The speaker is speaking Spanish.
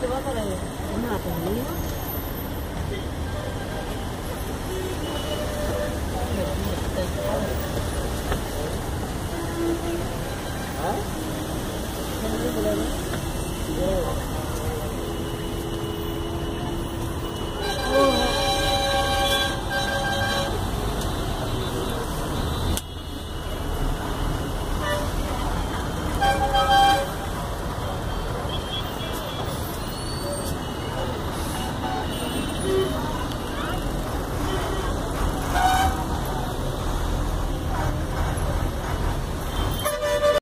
se va para. Una comida. ¿Ah?